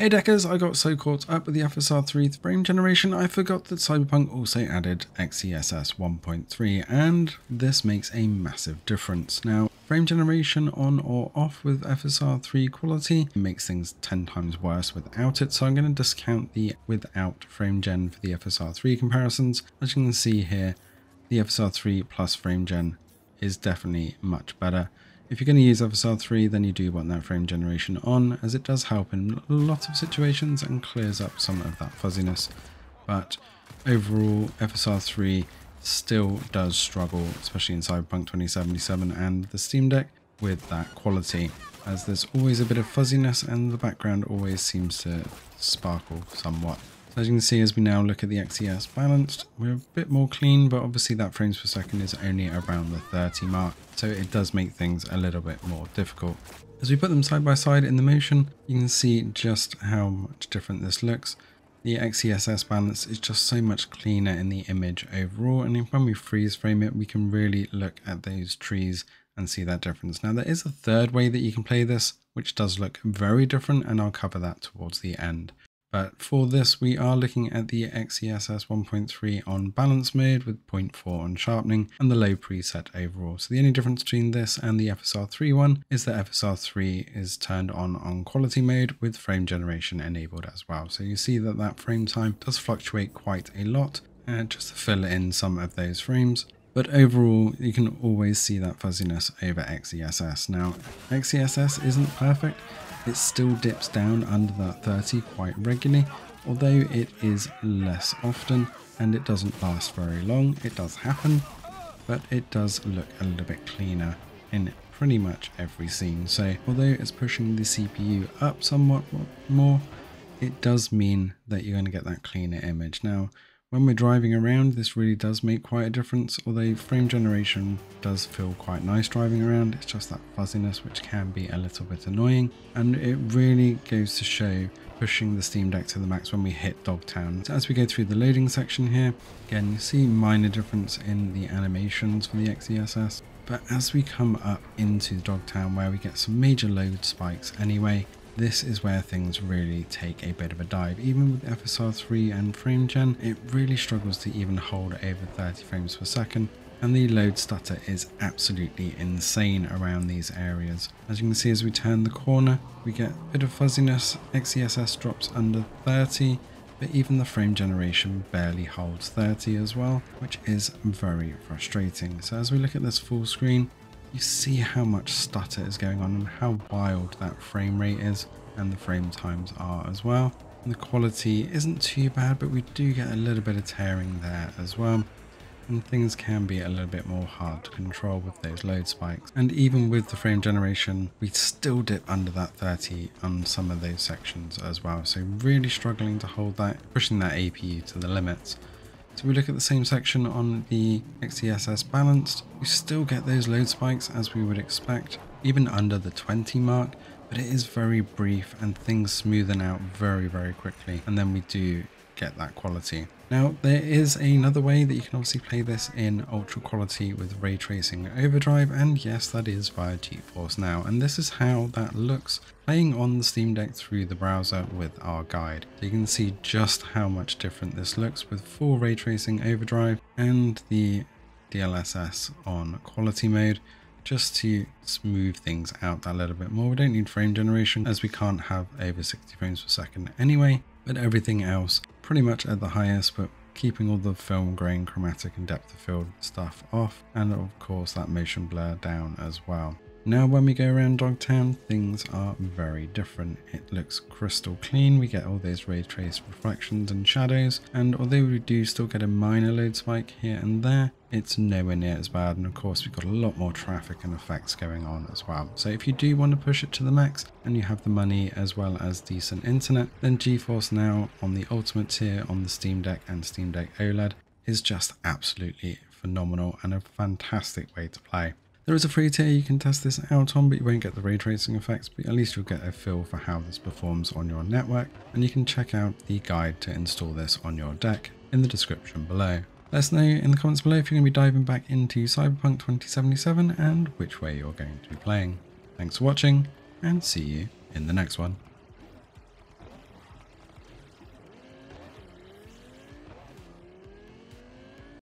Hey Deckers, I got so caught up with the FSR 3 frame generation I forgot that Cyberpunk also added XeSS 1.3 and this makes a massive difference. Now frame generation on or off with FSR 3 quality makes things 10 times worse without it so I'm going to discount the without frame gen for the FSR 3 comparisons. As you can see here the FSR 3 plus frame gen is definitely much better. If you're going to use FSR 3 then you do want that frame generation on as it does help in a lot of situations and clears up some of that fuzziness. But overall FSR 3 still does struggle, especially in Cyberpunk 2077 and the Steam Deck, with that quality as there's always a bit of fuzziness and the background always seems to sparkle somewhat. As you can see, as we now look at the XeSS balanced, we're a bit more clean, but obviously that frames per second is only around the 30 mark, so it does make things a little bit more difficult. As we put them side by side in the motion, you can see just how much different this looks. The XeSS balance is just so much cleaner in the image overall, and when we freeze frame it, we can really look at those trees and see that difference. Now there is a third way that you can play this, which does look very different, and I'll cover that towards the end. But for this, we are looking at the XeSS 1.3 on balance mode with 0.4 on sharpening and the low preset overall. So the only difference between this and the FSR 3 one is that FSR 3 is turned on on quality mode with frame generation enabled as well. So you see that that frame time does fluctuate quite a lot uh, just to fill in some of those frames. But overall, you can always see that fuzziness over XeSS. Now, XeSS isn't perfect it still dips down under that 30 quite regularly, although it is less often and it doesn't last very long. It does happen, but it does look a little bit cleaner in pretty much every scene. So although it's pushing the CPU up somewhat more, it does mean that you're going to get that cleaner image. Now, when we're driving around, this really does make quite a difference, although frame generation does feel quite nice driving around. It's just that fuzziness which can be a little bit annoying, and it really goes to show pushing the Steam Deck to the max when we hit Dogtown. So as we go through the loading section here, again you see minor difference in the animations for the XeSS, but as we come up into Dogtown where we get some major load spikes anyway, this is where things really take a bit of a dive. Even with FSR 3 and FrameGen, it really struggles to even hold over 30 frames per second and the load stutter is absolutely insane around these areas. As you can see as we turn the corner, we get a bit of fuzziness, XeSS drops under 30, but even the frame generation barely holds 30 as well, which is very frustrating. So as we look at this full screen, you see how much stutter is going on and how wild that frame rate is and the frame times are as well. And the quality isn't too bad, but we do get a little bit of tearing there as well. And things can be a little bit more hard to control with those load spikes. And even with the frame generation, we still dip under that 30 on some of those sections as well. So really struggling to hold that, pushing that APU to the limits. So we look at the same section on the XeSS balanced, we still get those load spikes as we would expect, even under the 20 mark, but it is very brief and things smoothen out very, very quickly. And then we do get that quality. Now, there is another way that you can obviously play this in ultra quality with ray tracing overdrive, and yes, that is via GeForce Now, and this is how that looks playing on the Steam Deck through the browser with our guide. So you can see just how much different this looks with full ray tracing overdrive and the DLSS on quality mode just to smooth things out a little bit more. We don't need frame generation as we can't have over 60 frames per second anyway, but everything else pretty much at the highest, but keeping all the film grain, chromatic and depth of field stuff off, and of course that motion blur down as well. Now when we go around Dogtown, things are very different. It looks crystal clean, we get all those ray trace reflections and shadows, and although we do still get a minor load spike here and there, it's nowhere near as bad, and of course we've got a lot more traffic and effects going on as well. So if you do want to push it to the max, and you have the money as well as decent internet, then GeForce Now on the Ultimate tier on the Steam Deck and Steam Deck OLED is just absolutely phenomenal and a fantastic way to play. There is a free tier you can test this out on, but you won't get the ray tracing effects, but at least you'll get a feel for how this performs on your network, and you can check out the guide to install this on your deck in the description below. Let us know in the comments below if you're going to be diving back into Cyberpunk 2077 and which way you're going to be playing. Thanks for watching, and see you in the next one.